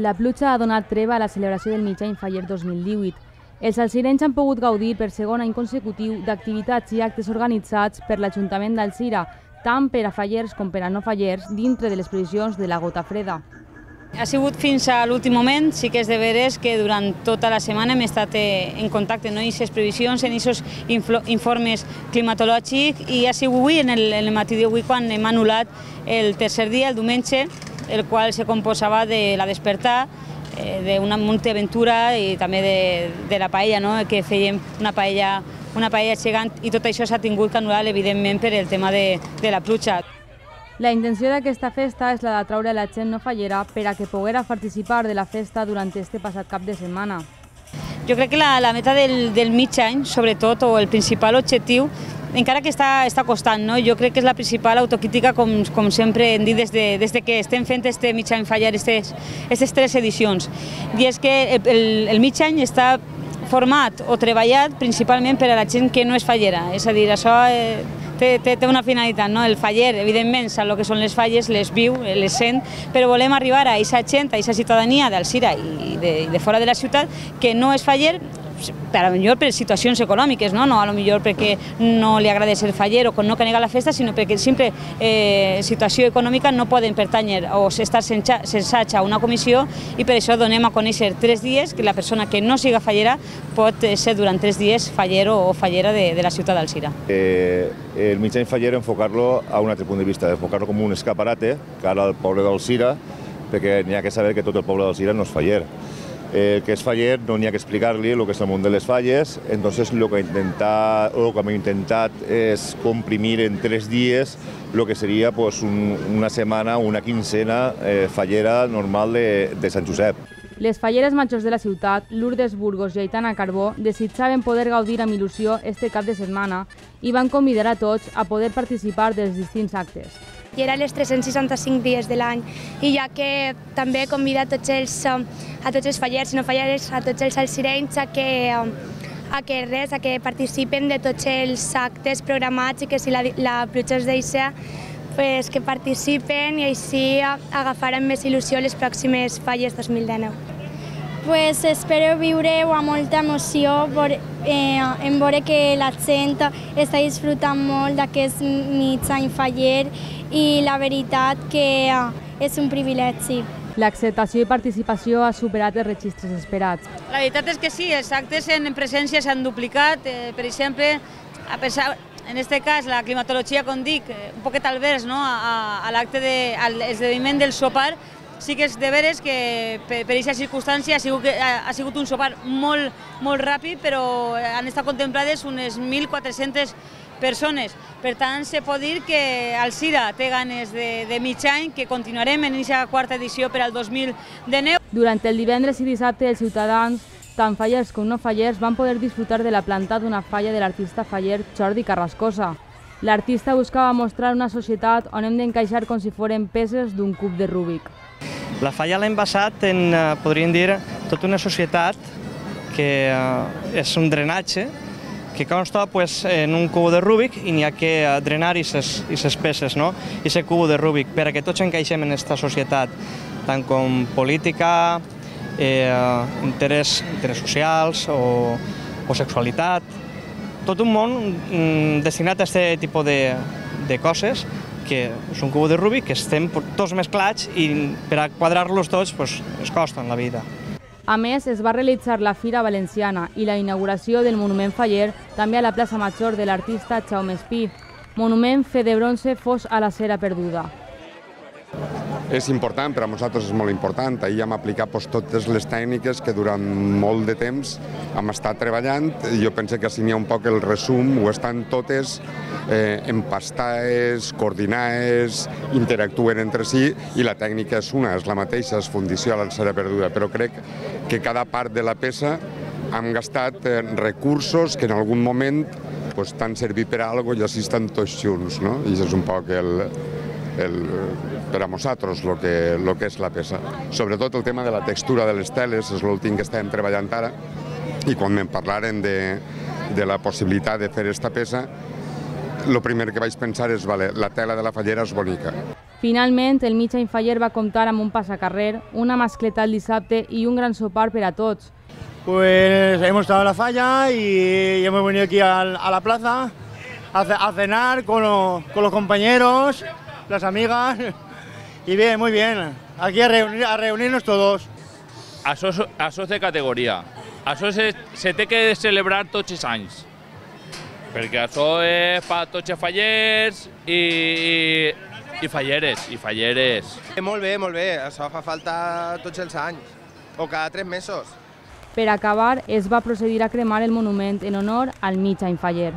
la pluja ha donat treva a la celebració del mitjà Faller 2018. Els alcirenys han pogut gaudir per segon any consecutiu d'activitats i actes organitzats per l'Ajuntament d'Alcira, tant per a fallers com per a no fallers, dintre de les previsions de la gota freda. Ha sigut fins a l'últim moment, sí que és de veres que durant tota la setmana hem estat eh, en contacte no? en aquestes previsions, en aquests informes climatològics i ha sigut avui, en el, en el matí d'avui, quan hem anul·lat el tercer dia, el diumenge, el qual se composava de la despertar, eh, d'una multiaventura i també de, de la paella, no? que fèiem una paella, una paella gegant i tot això s'ha tingut que anul·lar, evidentment, per el tema de, de la pluja. La intenció d'aquesta festa és la de traure la gent no fallera per a que poguera participar de la festa durant este passat cap de setmana. Jo crec que la, la meta del, del mig any, sobretot, o el principal objectiu, encara que està, està costant, no? jo crec que és la principal autocrítica, com, com sempre hem dit des de, des de que estem fent este mig any fallar, aquestes tres edicions. I és que el, el mig any està format o treballat principalment per a la gent que no és fallera. És a dir, això eh, té, té, té una finalitat, no? el faller, evidentment, sap el que són les falles, les viu, les sent, però volem arribar a aquesta gent, a aquesta ciutadania d'Alcira i de, de fora de la ciutat que no és faller, per a millor per situacions econòmiques, no? no a lo millor perquè no li agrada ser faller o no que nega la festa, sinó perquè simple eh, situació econòmica no poden pertanyer o estar censats a una comissió i per això donem a conèixer tres dies que la persona que no siga fallera pot eh, ser durant tres dies fallero o fallera de, de la ciutat d'Alcira. Eh, el mitjà faller enfocar-lo a un altre punt de vista, enfocar-lo com un escaparate cara al poble d'Alcira, perquè n'hi ha que saber que tot el poble d'Alcira no és faller eh, que és faller no n'hi ha que explicar-li el que és el món de les falles, entonces lo que, intentar, lo que hem intentat és comprimir en tres dies el que seria pues, un, una setmana, una quincena eh, fallera normal de, de Sant Josep. Les falleres majors de la ciutat, Lourdes Burgos i Aitana Carbó, desitjaven poder gaudir amb il·lusió este cap de setmana i van convidar a tots a poder participar dels distints actes i era les 365 dies de l'any. I ja que també convida a tots els, a tots els fallers i no fallers, a tots els alcirenys a que, a que res, a que participen de tots els actes programats i que si la, la pluja es deixa pues, que participen i així agafaran més il·lusió les pròximes falles 2019 pues espero viure-ho amb molta emoció por, eh, en veure que la gent està disfrutant molt d'aquest mig any faller i la veritat que eh, és un privilegi. L'acceptació i participació ha superat els registres esperats. La veritat és que sí, els actes en presència s'han duplicat. Eh, per exemple, a pesar, en aquest cas, la climatologia, com dic, eh, un poquet al vers no? a, a l'acte de, al esdeveniment del sopar, sí que és de veres que per, aquesta circumstància ha sigut, ha, sigut un sopar molt, molt ràpid, però han estat contemplades unes 1.400 persones. Per tant, se pot dir que Alcira té ganes de, de mig any, que continuarem en aquesta quarta edició per al 2019. Durant el divendres i dissabte, els ciutadans, tant fallers com no fallers, van poder disfrutar de la planta d'una falla de l'artista faller Jordi Carrascosa. L'artista buscava mostrar una societat on hem d'encaixar com si foren peces d'un cub de Rubik. La falla l'hem basat en, eh, podríem dir, tota una societat que eh, és un drenatge que consta pues, en un cubo de Rubik i n'hi ha que eh, drenar i ses peces, no? i aquest cubo de Rubik, per a que tots encaixem en aquesta societat, tant com política, eh, interès, interès socials o, o sexualitat, tot un món mm, destinat a aquest tipus de, de coses que és un cubo de Rubik que estem tots mesclats i per a quadrar-los tots pues, es costen la vida. A més, es va realitzar la Fira Valenciana i la inauguració del Monument Faller també a la plaça Major de l'artista Jaume Espí, monument fe de bronze fos a la cera perduda és important, per a nosaltres és molt important. Ahir hem aplicat doncs, totes les tècniques que durant molt de temps hem estat treballant. Jo penso que si n'hi ha un poc el resum, ho estan totes eh, empastades, coordinades, interactuen entre si i la tècnica és una, és la mateixa, és fundició a l'alçada perduda, però crec que cada part de la peça hem gastat eh, recursos que en algun moment pues, t'han servit per a alguna cosa i així estan tots junts, no? I és un poc el, el, per a nosaltres el que, lo que és la peça. Sobretot el tema de la textura de les teles és l'últim que estem treballant ara i quan em parlaren de, de la possibilitat de fer aquesta peça, el primer que vaig pensar és, vale, la tela de la fallera és bonica. Finalment, el mitjà Infaller va comptar amb un passacarrer, una mascleta el dissabte i un gran sopar per a tots. Pues hemos estado en la falla y hemos venido aquí a, la plaza a, ce- a cenar con, lo- con los compañeros, las amigas. Y bien, muy bien. Aquí a, reunir- a reunirnos todos. Això, això és de categoria. Això se, se té que celebrar tots els anys. Perquè això és per tots els fallers i, i, i falleres, i falleres. Eh, Molt bé, molt bé. Això fa falta tots els anys, o cada tres mesos. Per acabar, es va procedir a cremar el monument en honor al mitjà Infaller.